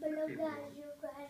Below guys, you guys,